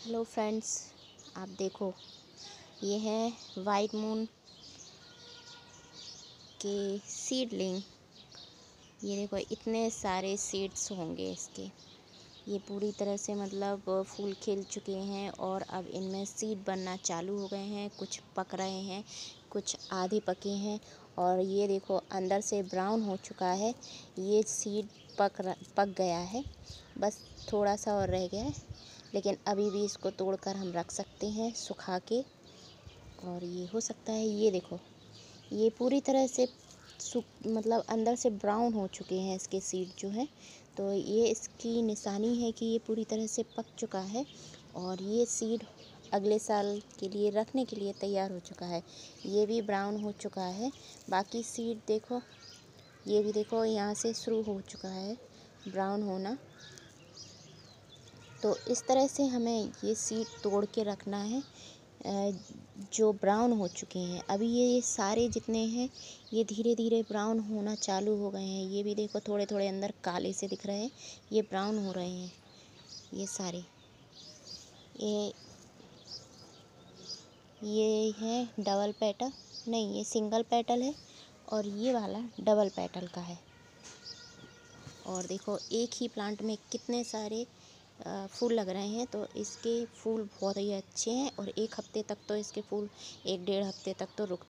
Hello friends आप देखो, ये है वाइट मून के सीडलिंग ये देखो, इतने सारे सीड्स होंगे इसके। ये पूरी तरह से मतलब फूल खिल चुके हैं और अब इनमें सीड बनना चालू हो गए हैं। कुछ पक रहे हैं, कुछ आधे पके हैं और ये देखो, अंदर से ब्राउन हो चुका है। ये सीड पक पक गया है। बस थोड़ा सा और रह गया है। लेकिन अभी भी इसको तोड़कर हम रख सकते हैं, सुखा के। और ये हो सकता है, ये देखो। ये पूरी तरह से सुख मतलब अंदर से ब्राउन हो चुके हैं इसके सीड जो हैं। तो ये इसकी निशानी है कि ये पूरी तरह से पक चुका है और ये सीड अगले साल के लिए, रखने के लिए तैयार हो चुका है। ये भी ब्राउन हो चुका है। बाकी सीड देखो, ये भी देखो, यहाँ से शुरू हो चुका है ब्राउन होना। तो इस तरह से हमें ये सीड तोड़ के रखना है जो ब्राउन हो चुके हैं। अभी ये सारे जितने हैं, ये धीरे धीरे ब्राउन होना चालू हो गए हैं। ये भी देखो थोड़े थोड़े अंदर काले से दिख रहे हैं, ये ब्राउन हो रहे हैं, ये सारे। ये ये है डबल पेटल नहीं, ये सिंगल पेटल है और ये वाला डबल पेटल का है। और देखो, एक ही प्लांट में कितने सारे फूल लग रहे हैं तो इसके फूल बहुत ही अच्छे हैं और एक हफ़्ते तक तो इसके फूल एक डेढ़ हफ़्ते तक तो रुक